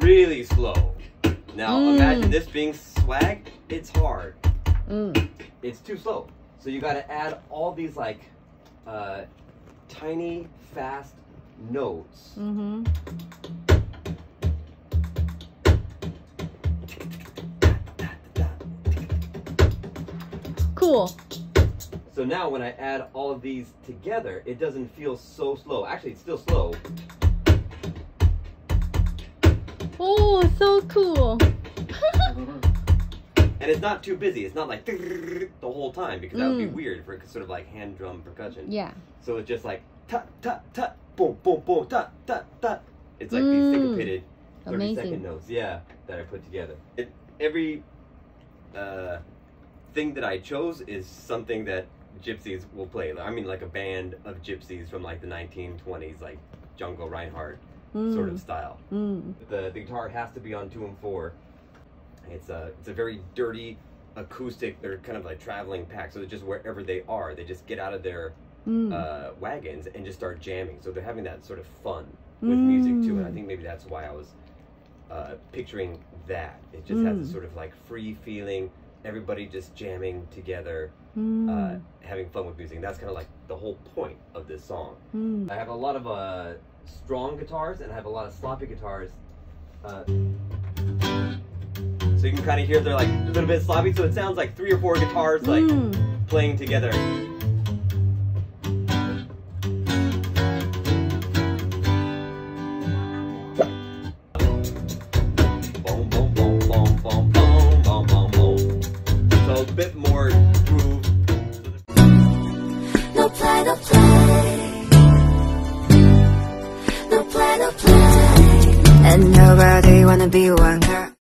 really slow. Now mm. imagine this being swag, it's hard. Mm. It's too slow. So you gotta add all these like uh, tiny, fast notes. Mm-hmm. Cool. So now when I add all of these together, it doesn't feel so slow. Actually, it's still slow, Oh, so cool. And it's not too busy. It's not like the whole time because that would be Mm. weird for sort of like hand drum percussion. yeah. So it's just like ta ta ta boom boom boom ta ta ta. It's like Mm. these syncopated thirty Amazing. second notes. Yeah, that I put together. It, every uh, thing that I chose is something that gypsies will play. I mean, like a band of gypsies from like the 1920s, like Django Reinhardt mm. sort of mm. style. Mm. The, the guitar has to be on two and four. It's a, it's a very dirty acoustic, they're kind of like traveling pack, so just wherever they are, they just get out of their mm. uh, wagons and just start jamming. So they're having that sort of fun with mm. music too, and I think maybe that's why I was uh, picturing that. It just has this mm. sort of like free feeling, everybody just jamming together, uh, mm. uh, having fun with music. That's kind of like the whole point of this song. Mm. I have a lot of uh, strong guitars and I have a lot of sloppy guitars. Uh, so you can kind of hear they're like a little bit sloppy, so it sounds like three or four guitars like mm. playing together. A bit more groove. No play, no play. And nobody wanna be one girl.